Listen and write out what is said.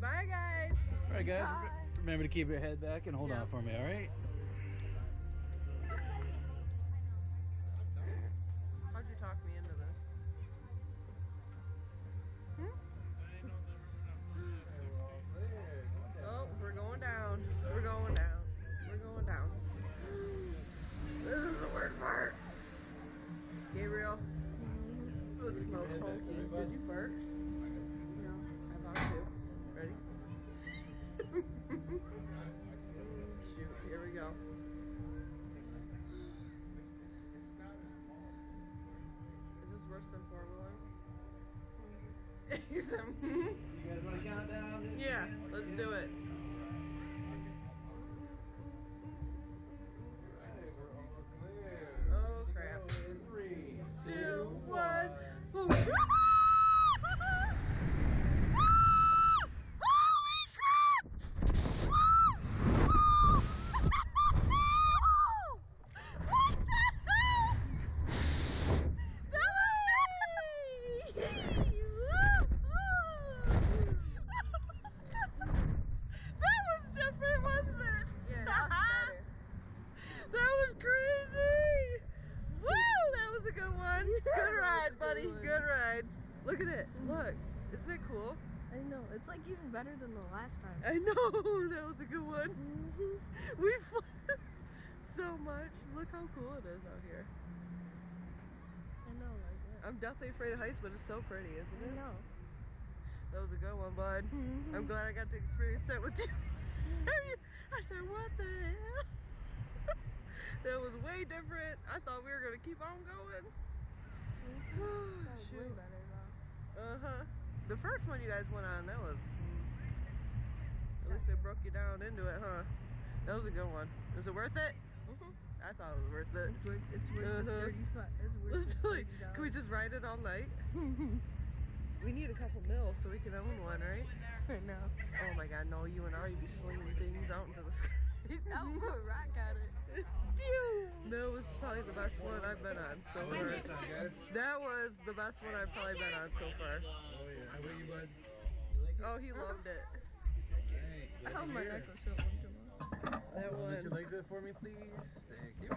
bye, guys. All right, guys. Bye. Remember to keep your head back and hold Yeah. on for me. All right. How'd you talk me into this? Hmm? Oh, we're going down. We're going down. We're going down. This is the worst part. Gabriel. It smells funky. Did you burp? No. I about to. This worse four wheeling? you said, hmm? You guys want to count down? Yeah, let's do it. Good ride, buddy. good. Ride. Look at it. Look. Isn't it cool? I know. It's like even better than the last time. I know. That was a good one. Mm-hmm. We flew so much. Look how cool it is out here. I know, like I'm definitely afraid of heights, but it's so pretty, isn't that. I it? know. That was a good one, bud. Mm-hmm. I'm glad I got to experience that with you. I said, what the hell? that was way different. I thought we were going to keep on going. Shoot. Uh huh. The first one you guys went on, that was. At least it broke you down into it, huh? That was a good one. Was it worth it? Mhm. I thought it was worth it. It's worth, it's worth the Uh-huh. 35. It's worth like, can we just ride it all night? we need a couple mils so we can own one, right? I know. Oh my god, no, you and I would be slinging things out into the sky. Put a rock at it. That was probably the best one I've been on so far. That was the best one I've probably been on so far. Oh yeah. You, bud? You like it? Oh, he loved it. Hey, I hope my necklace will come tomorrow. That Lift your one. legs up for me, please. Thank you.